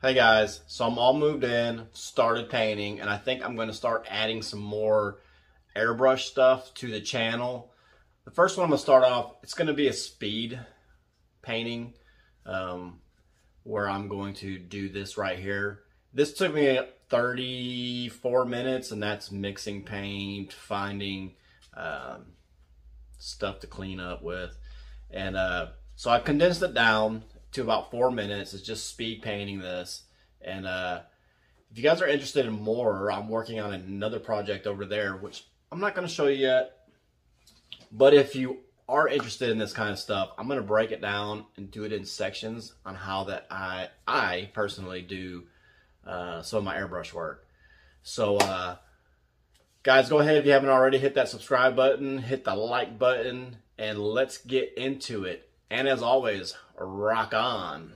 Hey guys, so I'm all moved in, started painting, and I think I'm going to start adding some more airbrush stuff to the channel. The first one I'm going to start off, it's going to be a speed painting um, where I'm going to do this right here. This took me 34 minutes and that's mixing paint, finding um, stuff to clean up with. And uh, so I condensed it down to about four minutes. It's just speed painting this. And uh, if you guys are interested in more, I'm working on another project over there, which I'm not going to show you yet. But if you are interested in this kind of stuff, I'm going to break it down and do it in sections on how that I I personally do uh, some of my airbrush work. So, uh, guys, go ahead if you haven't already, hit that subscribe button, hit the like button, and let's get into it. And as always, rock on.